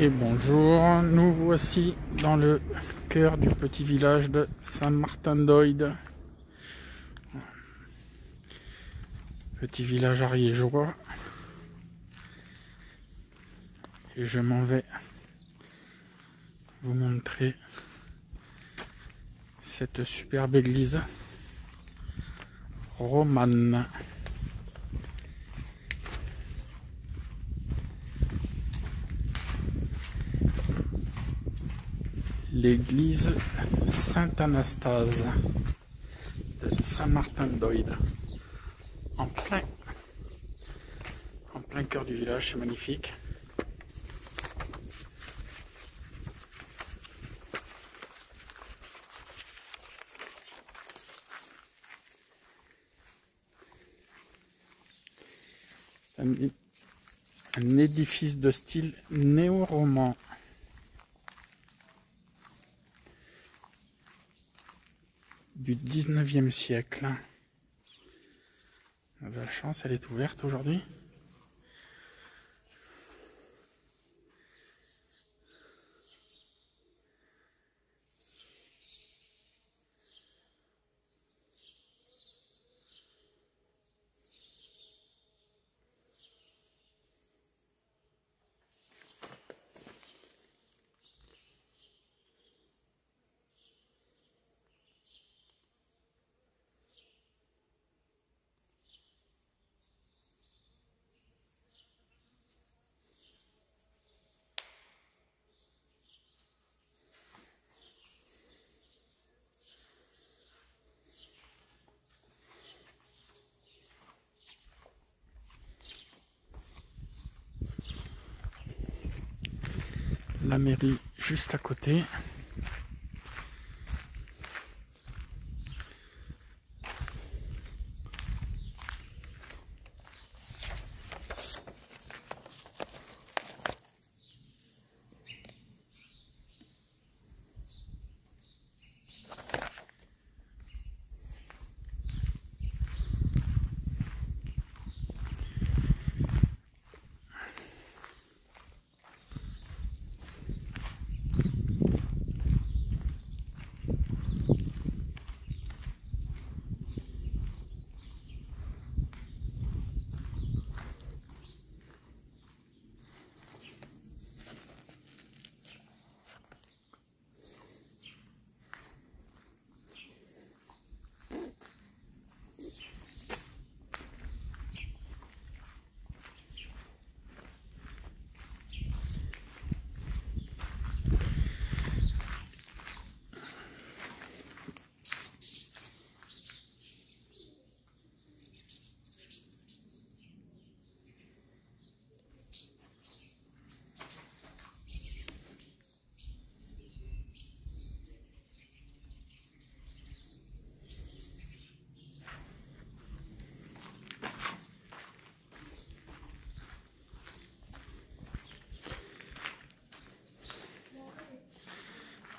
et bonjour, nous voici dans le cœur du petit village de Saint-Martin d'Oïde. Petit village ariégeois. Et je m'en vais vous montrer cette superbe église romane. L'église Saint-Anastase de Saint-Martin-d'Oïde. En plein, en plein cœur du village, c'est magnifique. Un édifice de style néo-roman. Du 19e siècle. La chance, elle est ouverte aujourd'hui. La mairie juste à côté.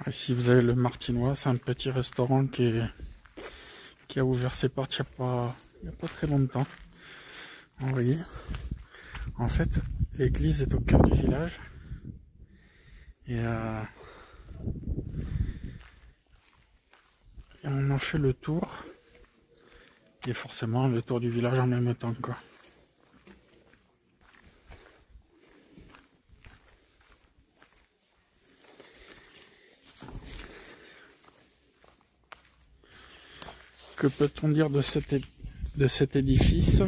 Ici vous avez le Martinois, c'est un petit restaurant qui, a ouvert ses portes il n'y a, pas, très longtemps. Vous voyez, en fait, l'église est au cœur du village. Et, euh, et on en fait le tour. Et forcément le tour du village en même temps quoi. Que peut-on dire de cet, édifice?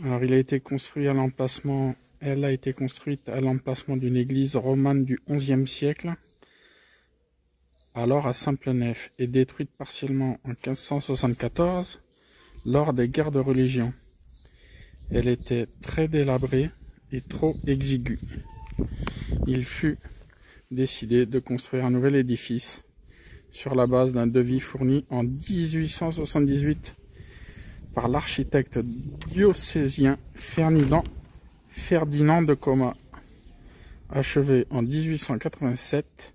Alors il a été construit à l'emplacement, elle a été construite à l'emplacement d'une église romane du XIe siècle, alors à Saint-Plenef, et détruite partiellement en 1574 lors des guerres de religion. Elle était très délabrée et trop exiguë. Il fut décidé de construire un nouvel édifice sur la base d'un devis fourni en 1878 par l'architecte diocésien Ferdinand, Ferdinand de Coma. Achevé en 1887,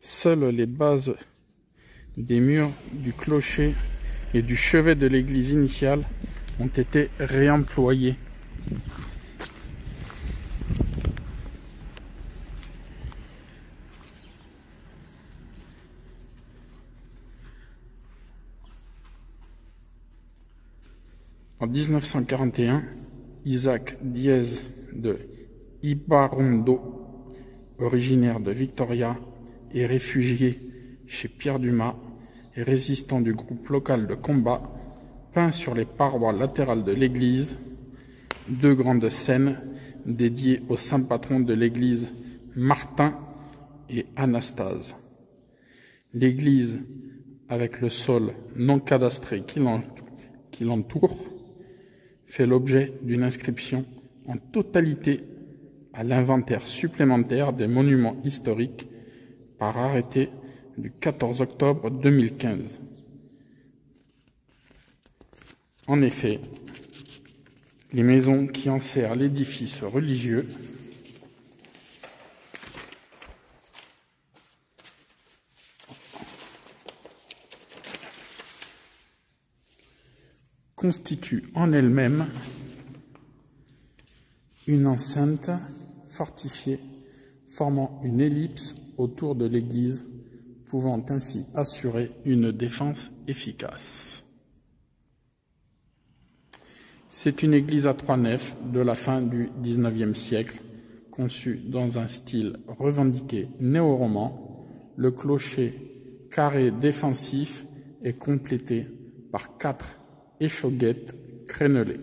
seules les bases des murs du clocher et du chevet de l'église initiale ont été réemployées. En 1941, Isaac Diez de Ibarondo, originaire de Victoria et réfugié chez Pierre Dumas et résistant du groupe local de combat, peint sur les parois latérales de l'église deux grandes scènes dédiées aux saints patrons de l'église Martin et Anastase. L'église, avec le sol non cadastré qui l'entoure, fait l'objet d'une inscription en totalité à l'inventaire supplémentaire des monuments historiques par arrêté du 14 octobre 2015. En effet, les maisons qui enserrent l'édifice religieux constituent en elles-mêmes une enceinte fortifiée formant une ellipse autour de l'église, pouvant ainsi assurer une défense efficace. C'est une église à trois nefs de la fin du XIXe siècle, conçue dans un style revendiqué néo-roman. Le clocher carré défensif est complété par quatre échauguettes crénelées.